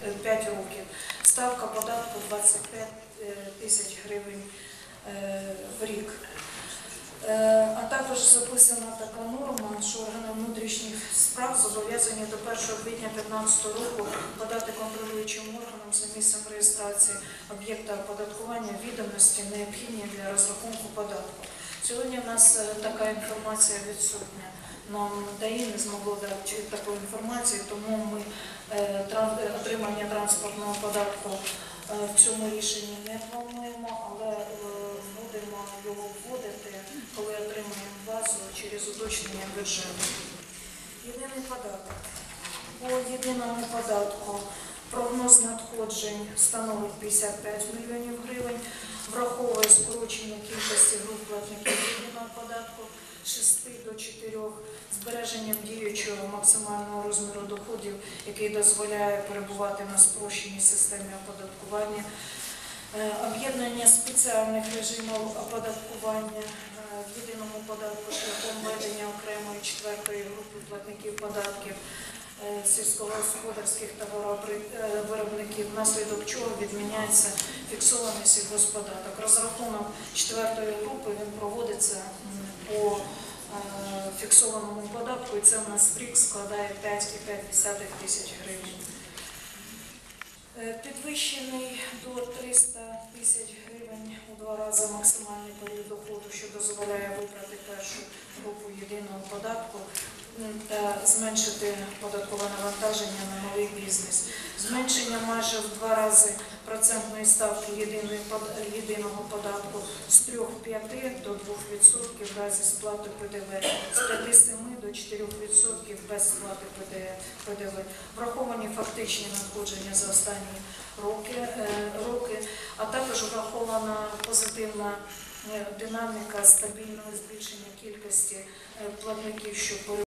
5 років. Ставка податку 25 е, тисяч гривень е, в рік. Е, А також записана така норма, що органи внутрішніх справ зобов'язані до 1 квітня 2015 року подати контролюючим органам за місцем реєстрації об'єкта оподаткування відомості, необхідні для розрахунку податку. Сьогодні в нас така інформація відсутня. Нам ДАІ не змогло дати таку інформацію, тому ми транспортного податку е, в цьому рішенні не плануємо, але е, будемо його вводити, коли отримаємо базу через уточнення бюджету. Єдиний податок. По єдиному податку прогноз надходжень становить 55 мільйонів гривень, враховує скорочення кількості груп платників єдиного податку з 6 до 4, збереженням діючого максимального розміру доходів, який дозволяє перебувати на спрощеній системі оподаткування, Е, об'єднання спеціальних режимів оподаткування е, в єдиному податку шляхом введення окремої четвертої групи платників податків е, сільськогосподарських товаровиробників, внаслідок чого відміняється фіксований сільгосподаток. Розрахунок четвертої групи він проводиться фіксованому податку, і це в нас рік складає 5,5 тисяч гривень. Е, Підвищений до 300 тисяч гривень у два рази максимальний період доходу, що дозволяє вибрати першу групу єдиного податку та зменшити податкове навантаження на малий бізнес. Зменшення майже в два рази процентної ставки єдиного податку з 3,5 до 2% в разі сплати ПДВ, з 5,7 до 4% без сплати ПДВ. Враховані фактичні надходження за останні роки, е, роки а також врахована позитивна е, динаміка стабільного збільшення кількості е, платників, що